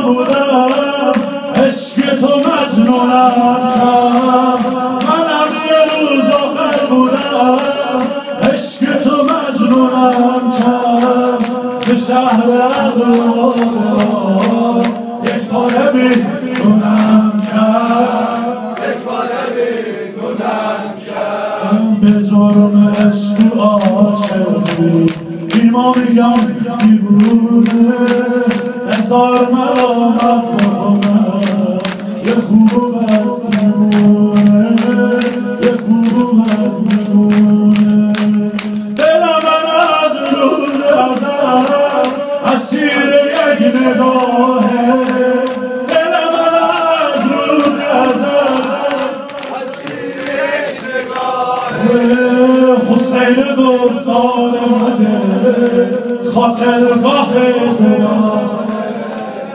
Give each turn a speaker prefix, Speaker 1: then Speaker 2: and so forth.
Speaker 1: بودم عشق تو مجنونم کرد منم یه روز آخر بودم عشق تو مجنونم کرد ز شهر اغلال یک پاره بیرونم کرد به جرم عشق عاشقی ایما میگم نزار ملامت بخونم یه خوبت بمونه یه خوبت بمونه دل من از روز ازم از شیر یک نگاهه. دل من از روز ازم از شیر یک نگاهه. حسین دوستان مده خاطرگاه دلم.